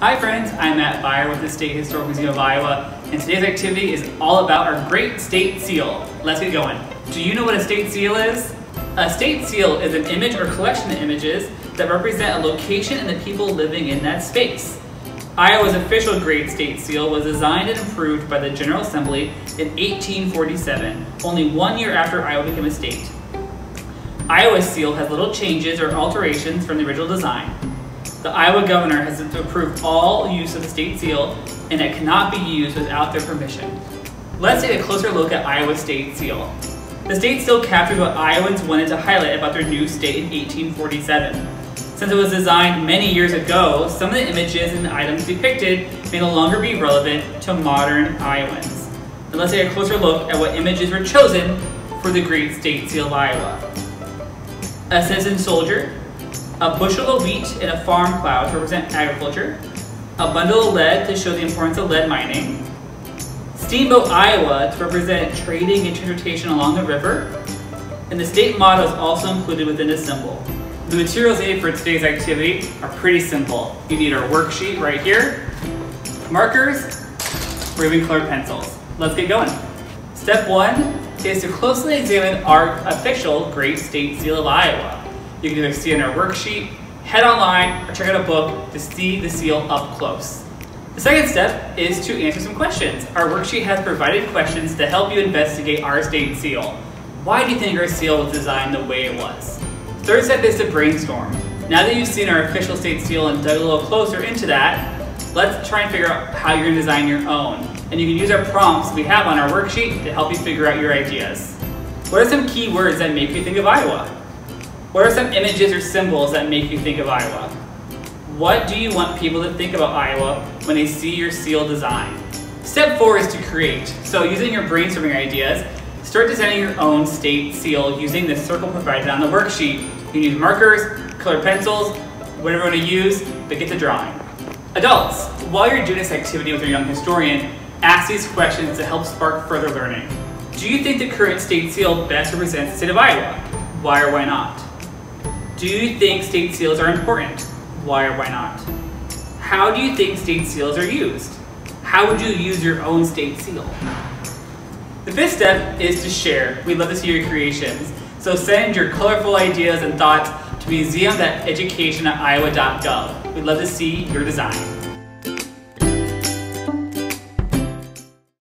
Hi friends, I'm Matt Beyer with the State Historic Museum of Iowa, and today's activity is all about our great state seal. Let's get going. Do you know what a state seal is? A state seal is an image or collection of images that represent a location and the people living in that space. Iowa's official Great State Seal was designed and approved by the General Assembly in 1847, only one year after Iowa became a state. Iowa's seal has little changes or alterations from the original design. The Iowa governor has to approve all use of the state seal, and it cannot be used without their permission. Let's take a closer look at Iowa's state seal. The state seal captures what Iowans wanted to highlight about their new state in 1847. Since it was designed many years ago, some of the images and items depicted may no longer be relevant to modern Iowans. And let's take a closer look at what images were chosen for the Great State Seal of Iowa. A citizen soldier, a bushel of wheat in a farm plow to represent agriculture, a bundle of lead to show the importance of lead mining, Steamboat Iowa to represent trading and transportation along the river, and the state motto is also included within the symbol. The materials needed for today's activity are pretty simple. You need our worksheet right here, markers, even colored pencils. Let's get going. Step one is to closely examine our official Great State Seal of Iowa. You can either see in our worksheet, head online, or check out a book to see the seal up close. The second step is to answer some questions. Our worksheet has provided questions to help you investigate our state seal. Why do you think our seal was designed the way it was? Third step is to brainstorm. Now that you've seen our official state seal and dug a little closer into that, let's try and figure out how you're gonna design your own. And you can use our prompts we have on our worksheet to help you figure out your ideas. What are some key words that make you think of Iowa? What are some images or symbols that make you think of Iowa? What do you want people to think about Iowa when they see your seal design? Step four is to create. So using your brainstorming ideas, start designing your own state seal using the circle provided on the worksheet. You can use markers, colored pencils, whatever you want to use, but get to drawing. Adults, while you're doing this activity with your young historian, ask these questions to help spark further learning. Do you think the current state seal best represents the state of Iowa? Why or why not? Do you think state seals are important? Why or why not? How do you think state seals are used? How would you use your own state seal? The fifth step is to share. We'd love to see your creations. So send your colorful ideas and thoughts to museum.education at iowa.gov. We'd love to see your design.